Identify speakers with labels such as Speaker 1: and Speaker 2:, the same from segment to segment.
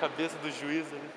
Speaker 1: cabeça do juiz ali.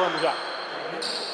Speaker 2: gravando já.